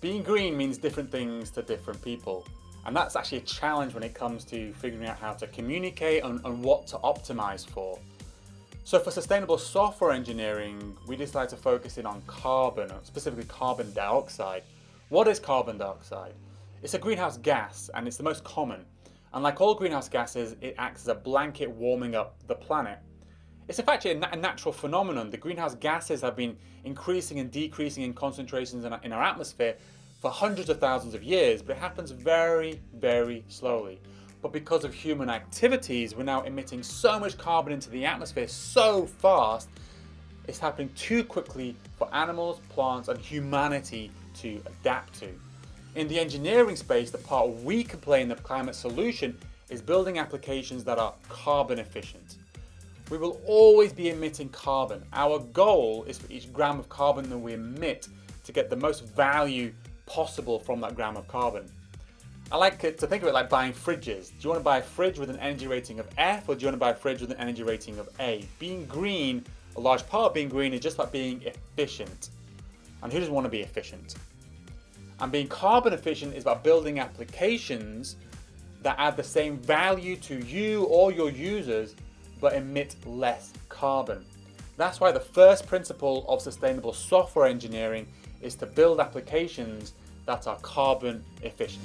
Being green means different things to different people. And that's actually a challenge when it comes to figuring out how to communicate and, and what to optimize for. So for sustainable software engineering, we decided to focus in on carbon, specifically carbon dioxide. What is carbon dioxide? It's a greenhouse gas and it's the most common. And like all greenhouse gases, it acts as a blanket warming up the planet. It's in fact a, natural phenomenon. The greenhouse gases have been increasing and decreasing in concentrations in our, in our atmosphere for hundreds of thousands of years, but it happens very, very slowly. But because of human activities, we're now emitting so much carbon into the atmosphere so fast, it's happening too quickly for animals, plants, and humanity to adapt to. In the engineering space, the part we can play in the climate solution is building applications that are carbon efficient. We will always be emitting carbon. Our goal is for each gram of carbon that we emit to get the most value possible from that gram of carbon. I like to think of it like buying fridges. Do you want to buy a fridge with an energy rating of F or do you want to buy a fridge with an energy rating of A? Being green, a large part of being green is just about being efficient. And who doesn't want to be efficient? And being carbon efficient is about building applications that add the same value to you or your users but emit less carbon. That's why the first principle of sustainable software engineering is to build applications that are carbon efficient.